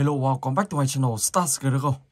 Hello, welcome back to my channel Stars Girl. Okay.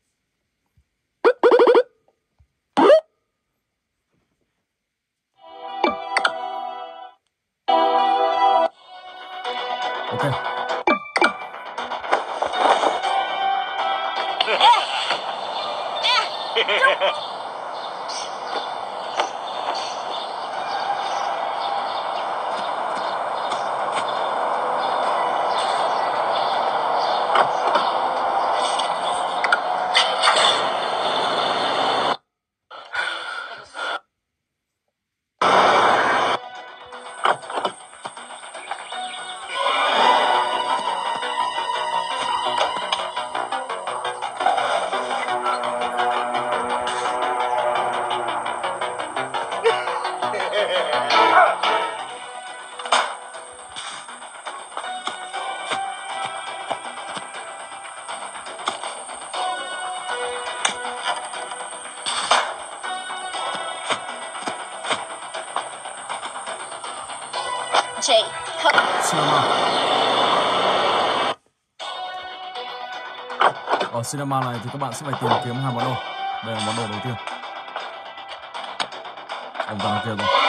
Cinema này thì các bạn sẽ phải tìm kiếm hai món đồ. Đây là món đồ đầu tiên. Ông ta kia rồi.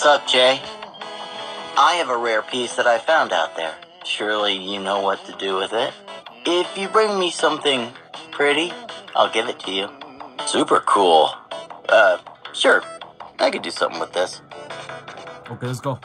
What's up, Jay? I have a rare piece that I found out there. Surely you know what to do with it. If you bring me something pretty, I'll give it to you. Super cool. Uh, sure. I could do something with this. Okay, let's go.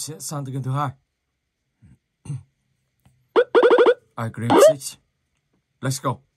sẽ sang từ game thứ hai. I Dream 6. Let's go.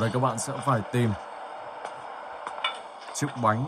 Đây các bạn sẽ phải tìm chiếc bánh.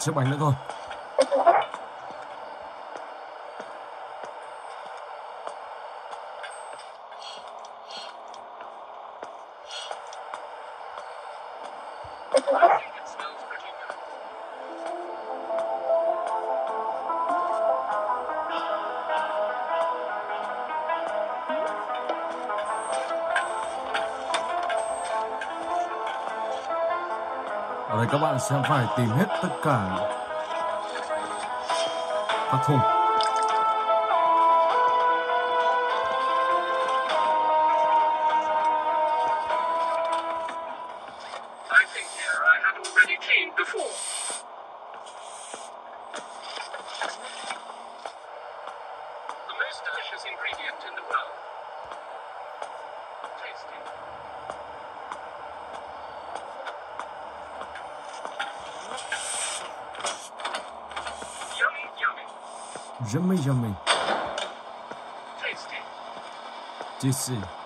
Chiếc bánh nữa thôi. Thank you. Đây các bạn sẽ phải tìm hết tất cả các thùng. see.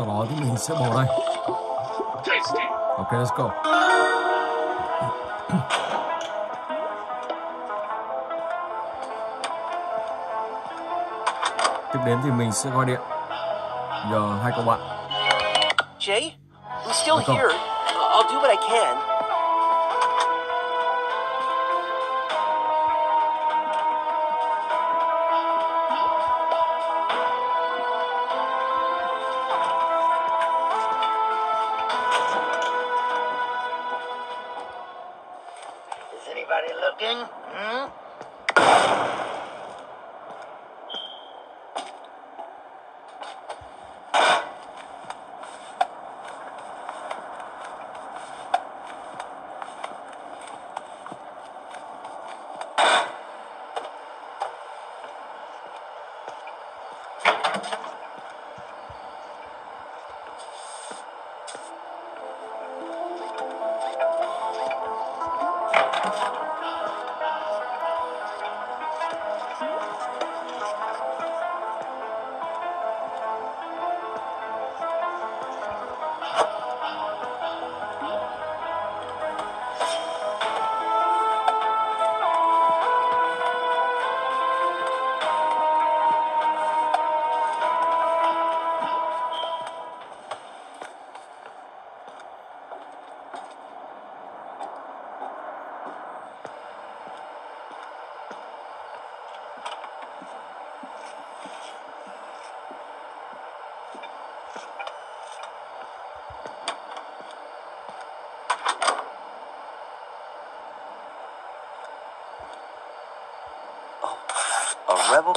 Sau đó thì mình sẽ bỏ đây. Ok, let's go. Tiếp đến thì mình sẽ gọi điện. Giờ hai cậu bạn. Jay, I'm still here. I'll do what I can.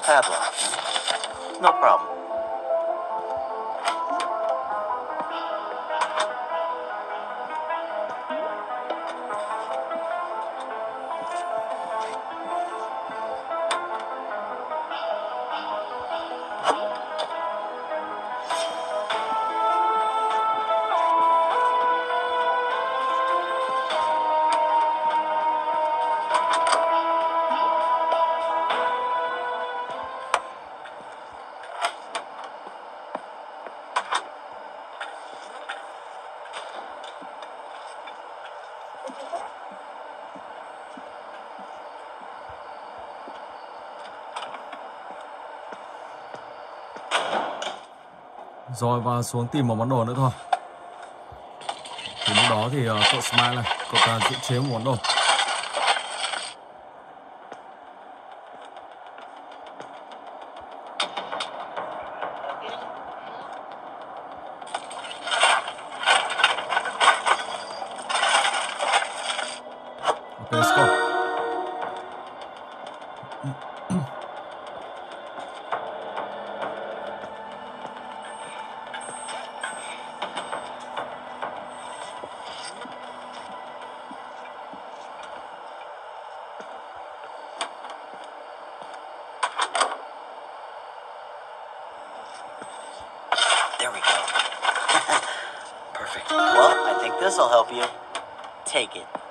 Pavlov. Rồi và xuống tìm một món đồ nữa thôi. Thì lúc đó thì uh, cậu Smile này, cậu ta tự chế một món đồ. Think this'll help you. Take it.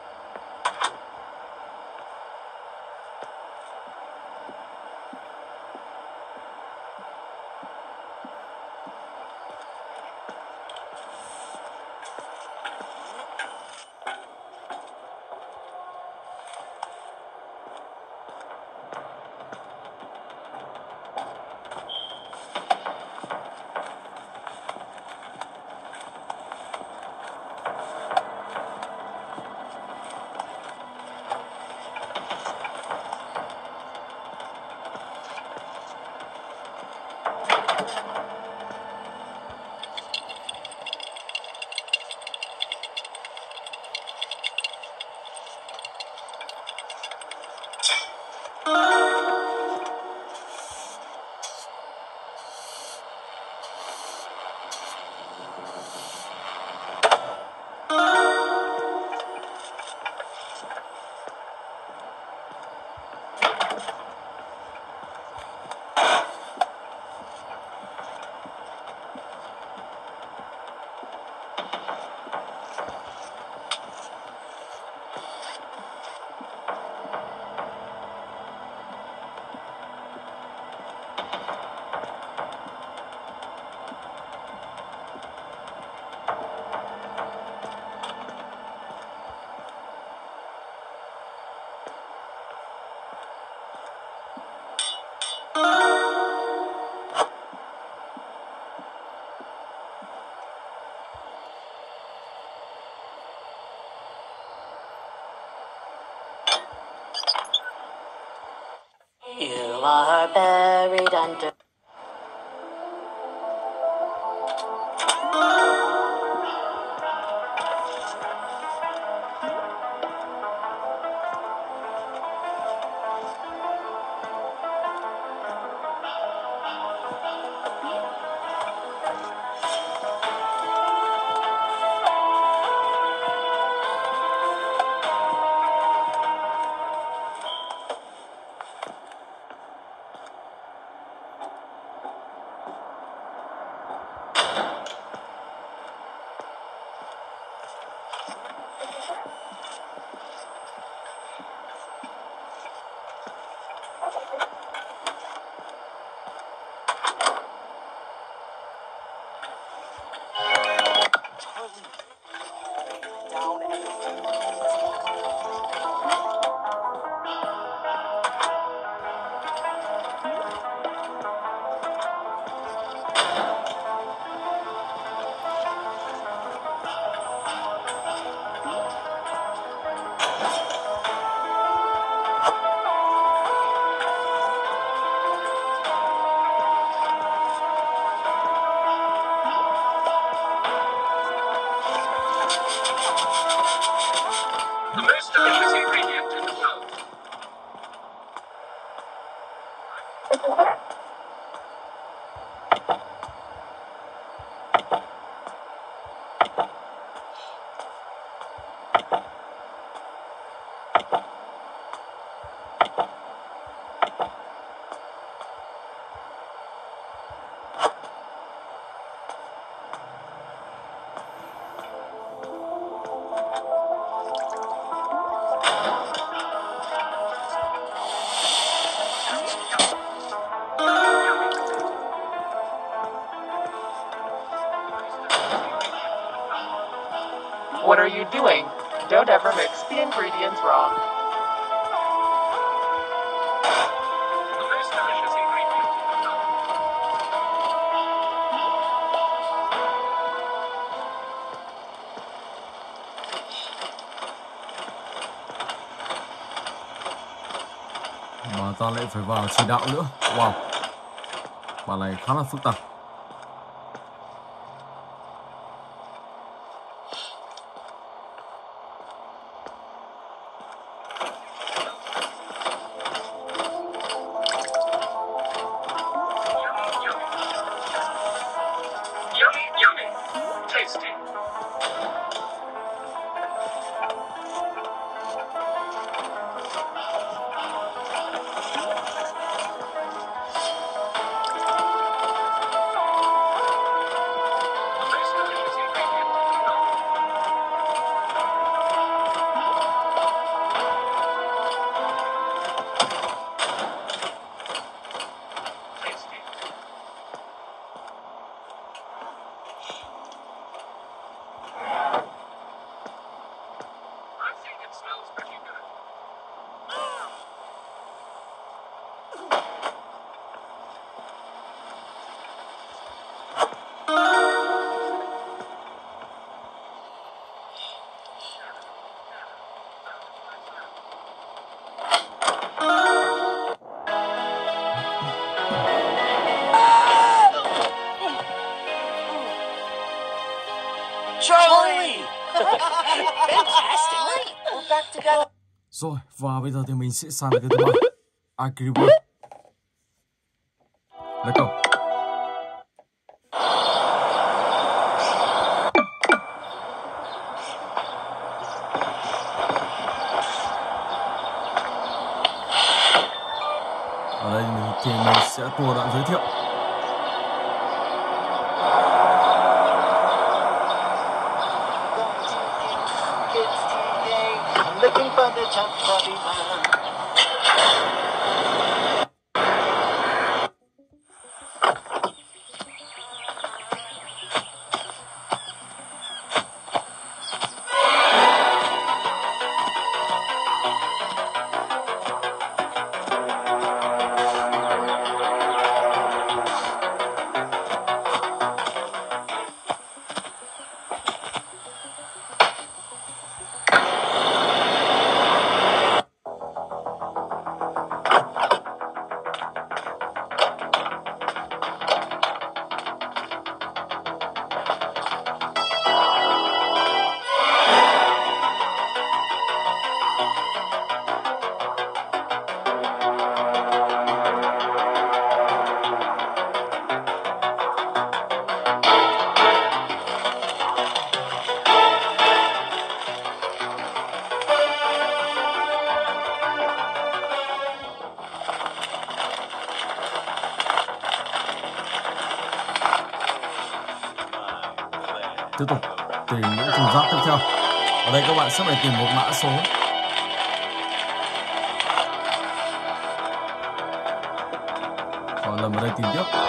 You are buried under. What are you doing? Don't ever mix the ingredients wrong. The most delicious ingredient in the world. Mà ta lại phải vào chỉ đạo nữa. Wow. Bà này khá là phức tạp. Và bây giờ thì mình sẽ sang cái thứ ba. Agribot sẽ phải tìm một mã số. Còn lần vào đây tìm tiếp.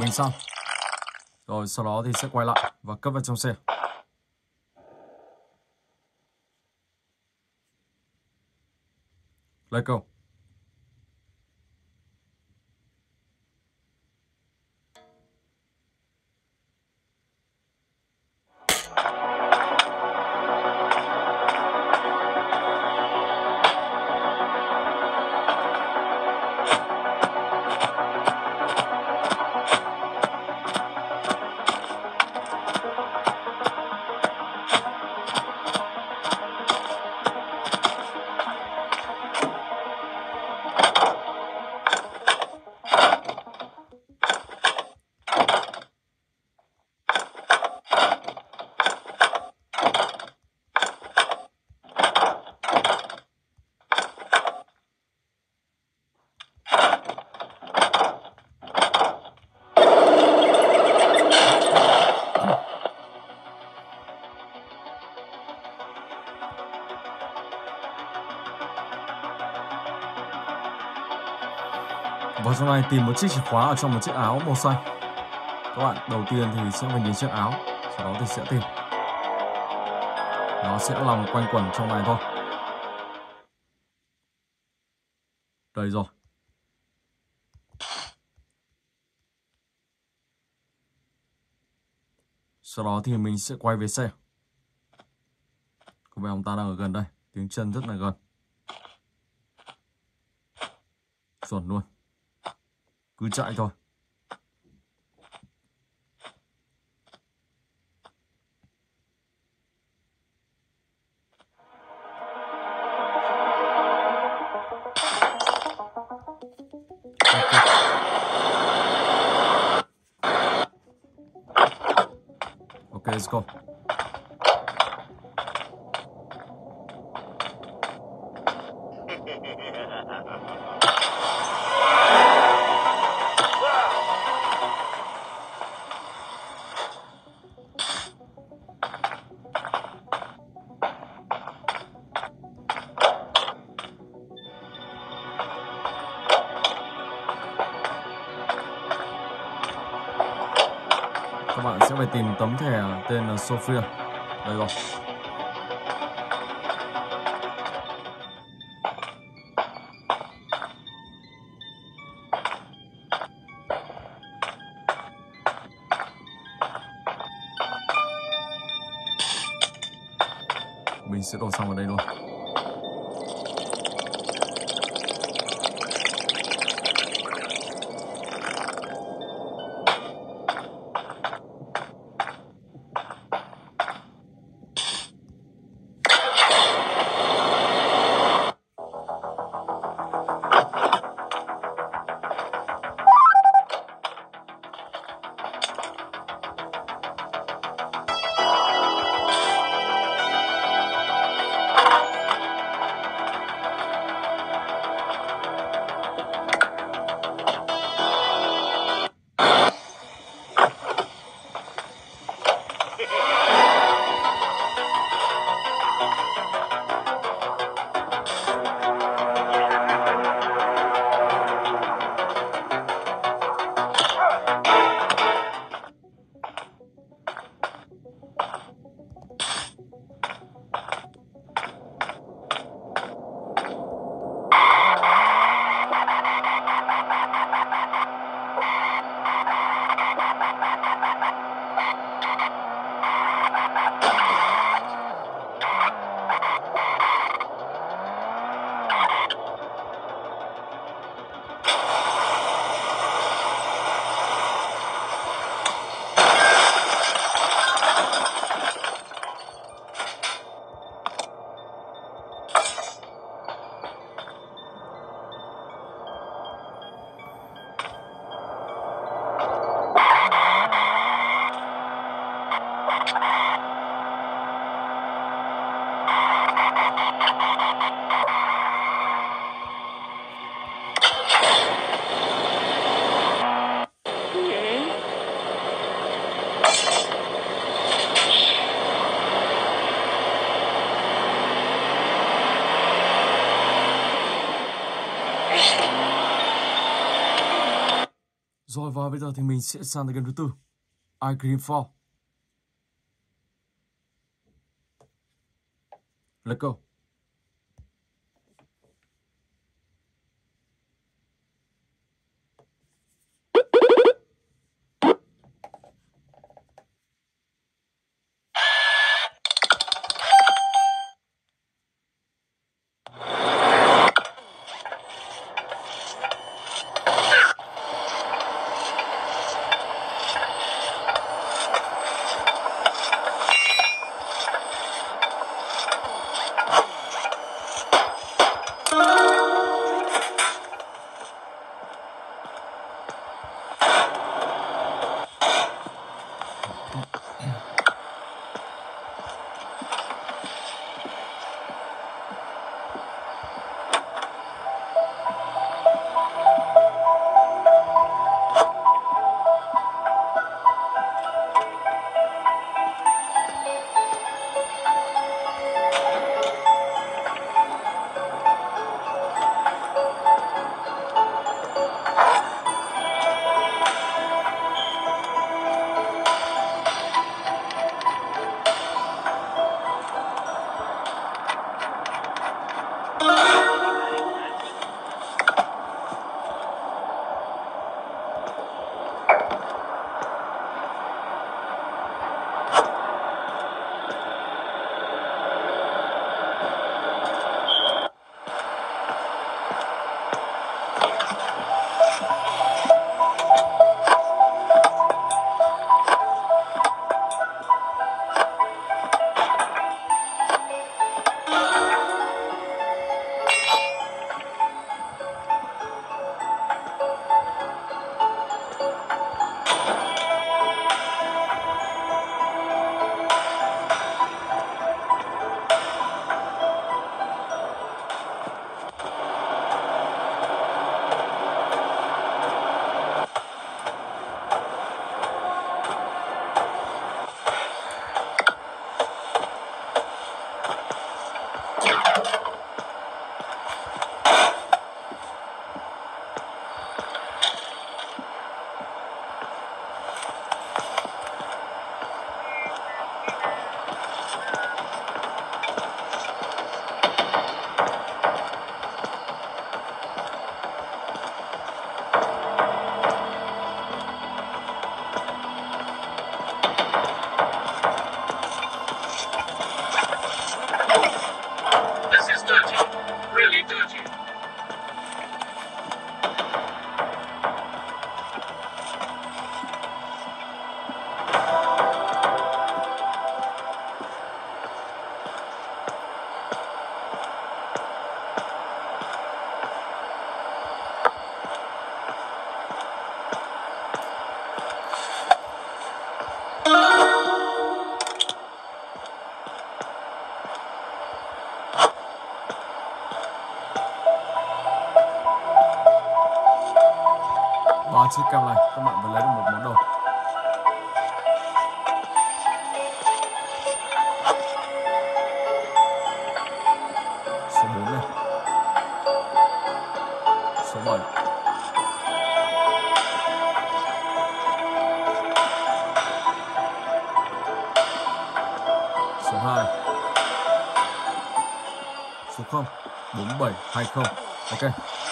Mình xong rồi, sau đó thì sẽ quay lại và cấp vào trong xe Let go. Vào sau này tìm một chiếc chìa khóa ở trong một chiếc áo màu xanh. Các bạn đầu tiên thì sẽ phải nhìn chiếc áo, sau đó thì sẽ tìm. Nó sẽ lòng quanh quẩn trong này thôi. Đây rồi. Sau đó thì mình sẽ quay về xe. Có vẻ ông ta đang ở gần đây, tiếng chân rất là gần. Chuẩn luôn cứ chạy thôi. Ok let's go. Tìm tấm thẻ tên là Sophia. Đây rồi. Rồi và bây giờ thì mình sẽ sang tới game thứ tư. I Green Fall. Let's go. Ba chiếc keo này. Các bạn phải lấy được một món đồ. Số 4 này. Số 7 số 2 số 0 4720 ok.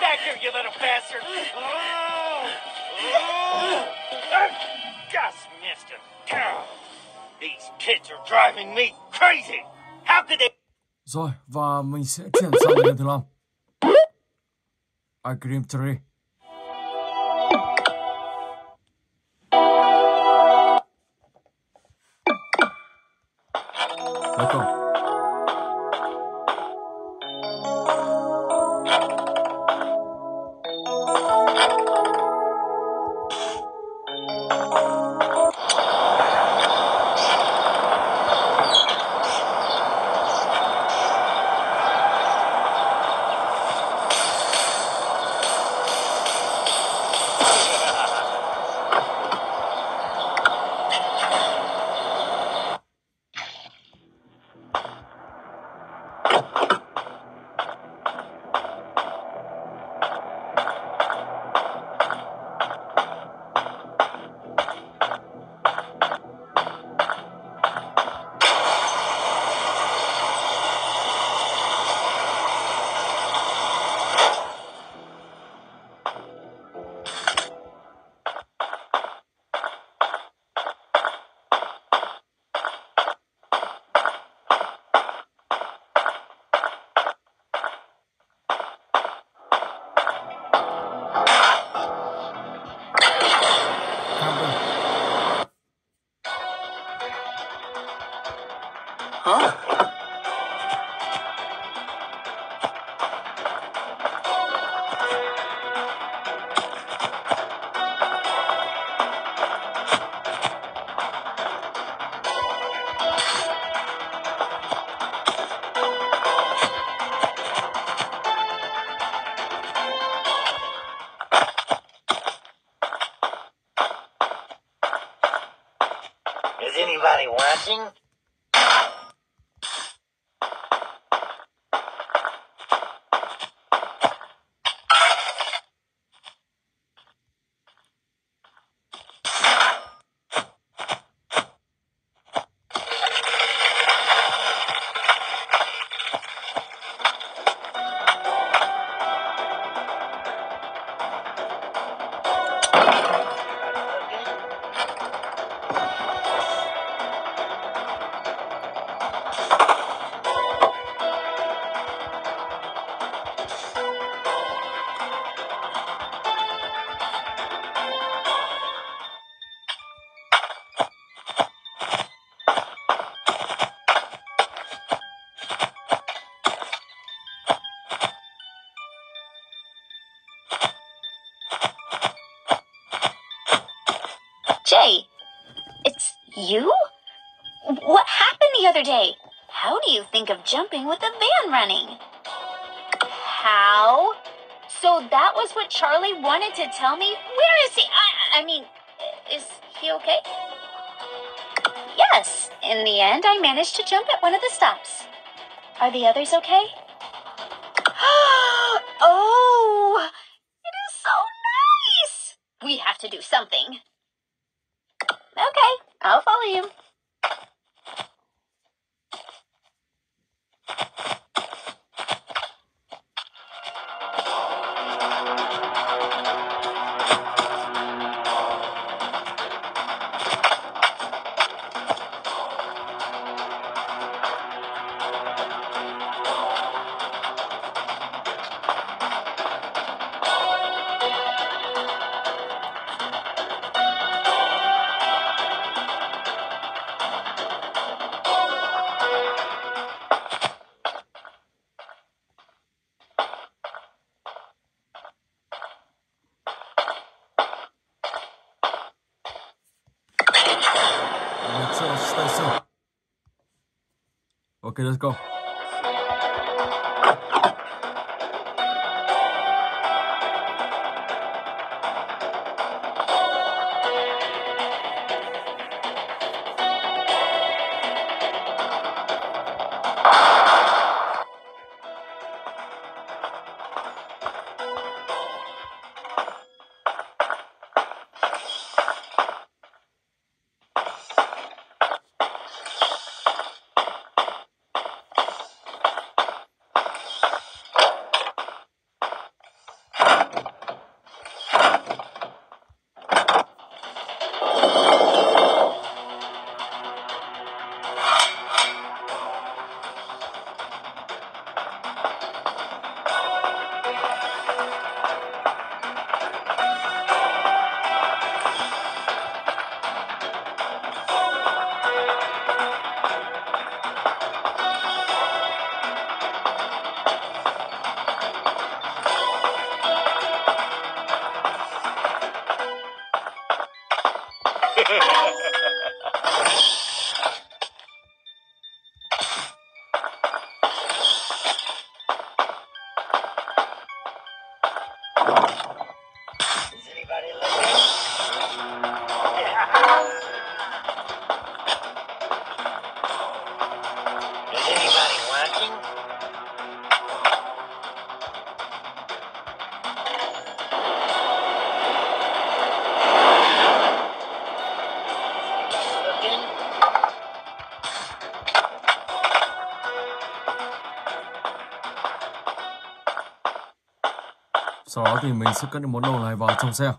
Back here, you little bastard! Oh! Oh! Just missed him. These kids are driving me crazy! How could they... Rồi, và mình sẽ chuyển sang lần thứ 5. I Dream 3. Let's. Is anybody watching? Jumping with the van running? How? So that was what Charlie wanted to tell me? Where is he? I, I mean, is he okay? Yes, in the end, I managed to jump at one of the stops. Are the others okay? Okay, let's go. Sau đó thì mình sẽ cất những món đồ này vào trong xe.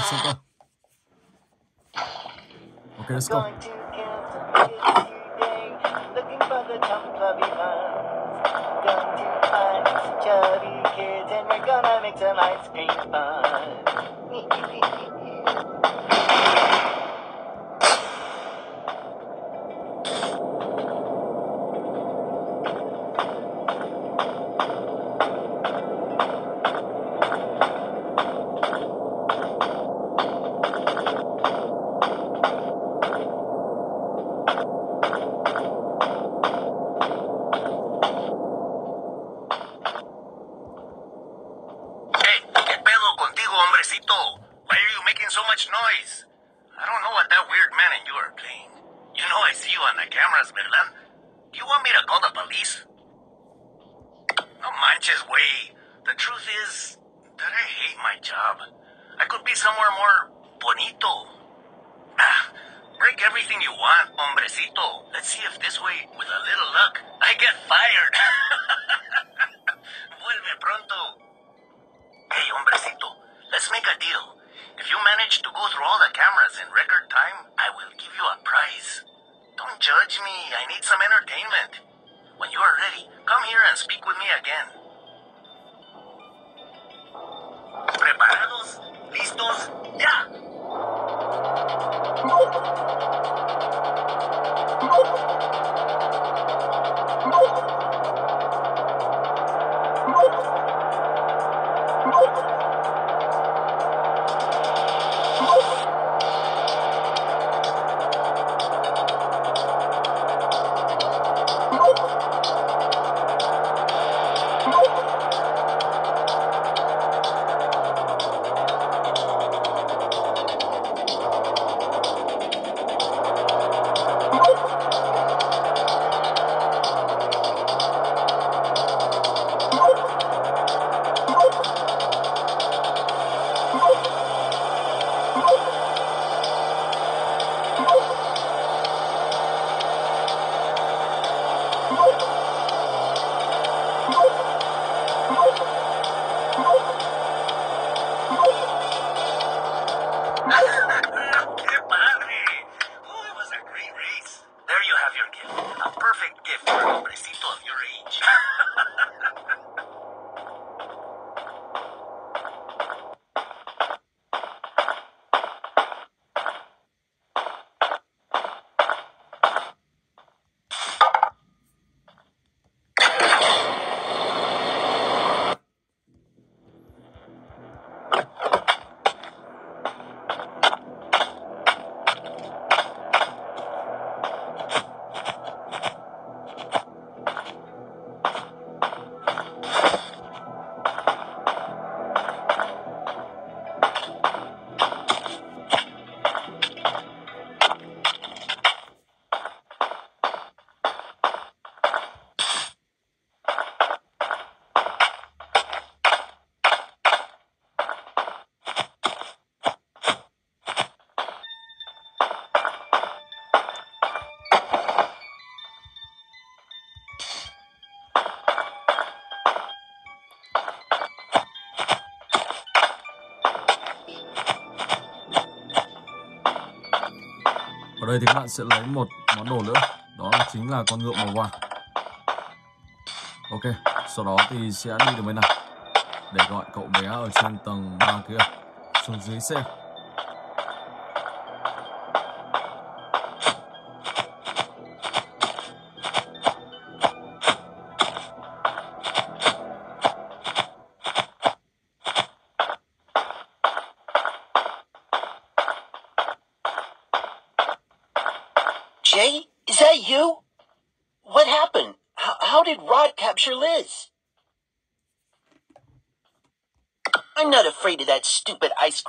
certainly something. I could be somewhere more bonito. Ah, break everything you want, hombrecito. Let's see if this way, with a little luck, I get fired. Vuelve pronto. Hey, hombrecito, let's make a deal. If you manage to go through all the cameras in record time, I will give you a prize. Don't judge me. I need some entertainment. When you are ready, come here and speak with me again. ¿Preparados? ¿Listos? ¡Ya! Đây thì các bạn sẽ lấy một món đồ nữa, đó là chính là con ngựa màu vàng. Ok, sau đó thì sẽ đi được bên này. Để gọi cậu bé ở trên tầng 3 kia. Xuống dưới xem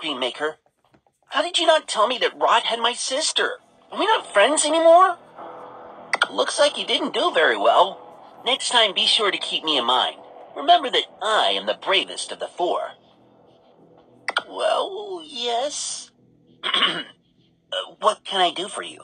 cream maker. How did you not tell me that Rod had my sister? Are we not friends anymore? Looks like you didn't do very well. Next time, be sure to keep me in mind. Remember that I am the bravest of the four. Well, yes. uh, what can I do for you?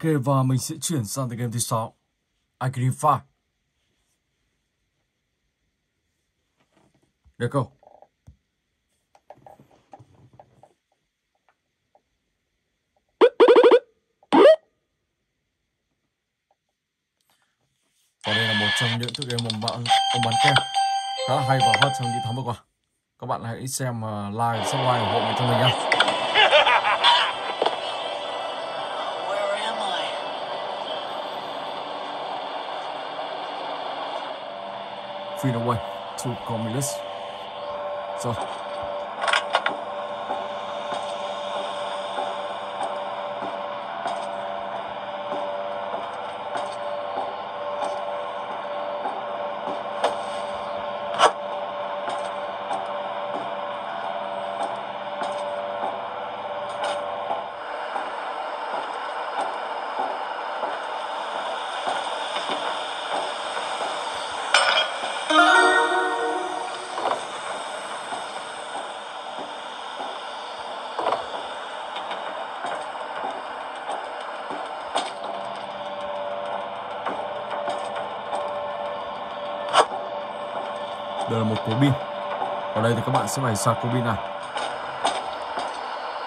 Ok và mình sẽ chuyển sang tới game thứ 6. Agrify. Let's go. Và đây là một trong những tựa game ông bạn ông bán kem khá là hay và hot trong những tháng vừa qua. Các bạn hãy xem ờ, uh, like, subscribe ủng hộ mình cho mình nhé. 3 to 1 to Gomilas. So sẽ phải sạc cối pin này.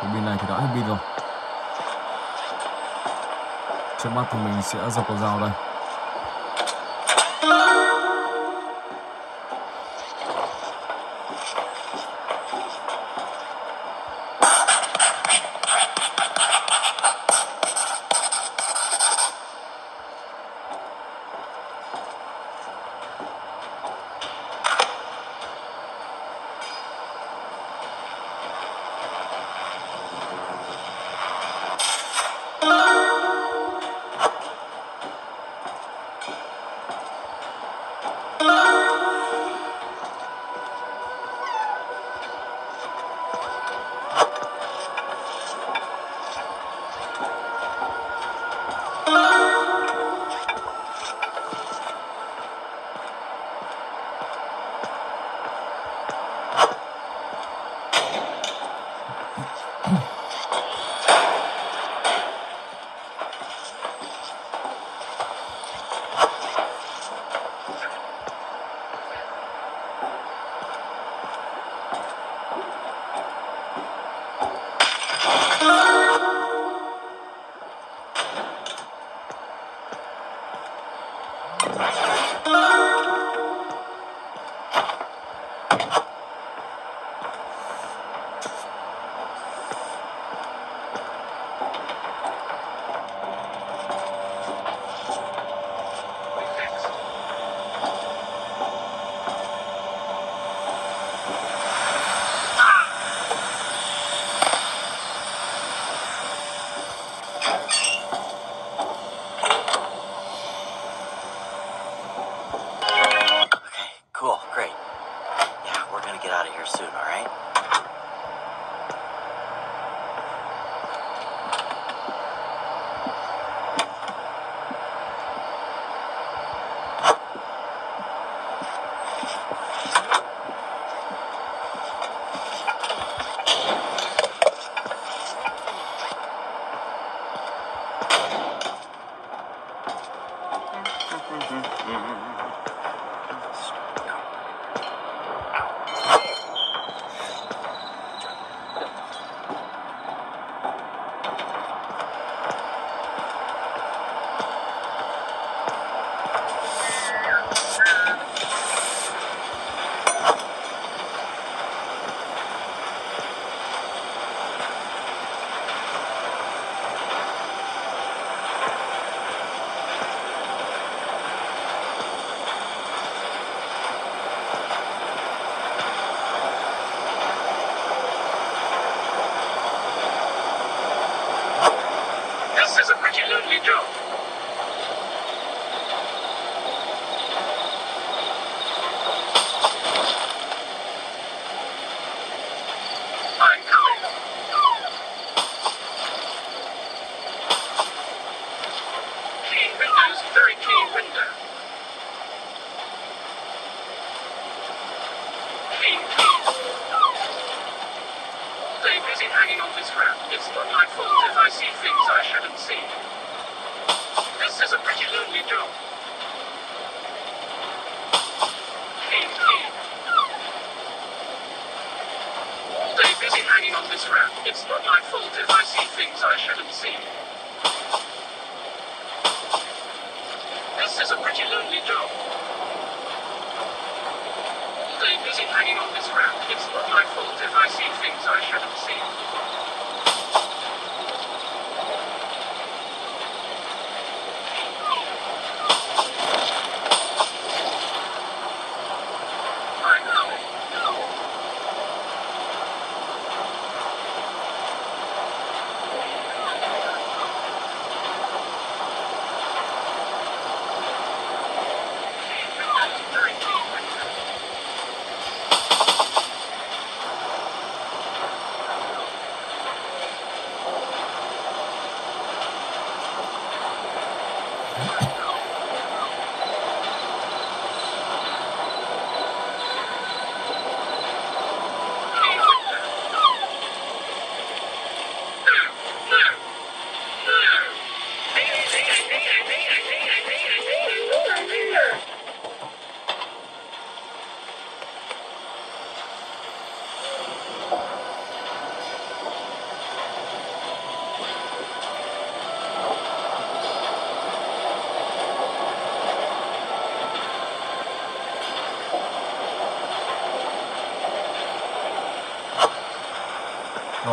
Cối pin này thì đã hết pin rồi. Trước mắt thì mình sẽ dập con dao đây.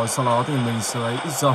rồi sau đó thì mình sẽ ít dầu.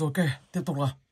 Rồi ok, tiếp tục nào.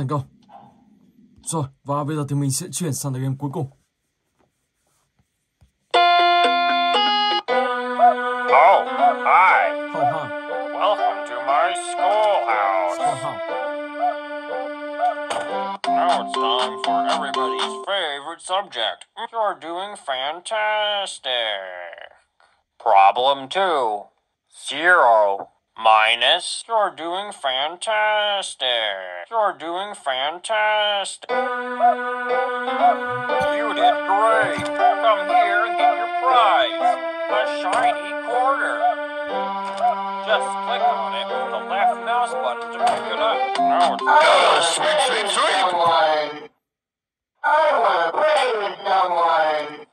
Thành công. Rồi, và bây giờ thì mình sẽ chuyển sang tựa game cuối cùng. Oh, hi. Welcome to my schoolhouse. Now it's time for everybody's favorite subject. You're doing fantastic. Problem two. Zero minus. You're doing fantastic. You're doing fantastic. You did great. Come here and get your prize. A shiny quarter. Just click on it with the left mouse button to pick it up. Now it's Oh, sweet, sweet, sweet. I want to play with someone.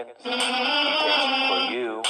Seconds. Detention for you.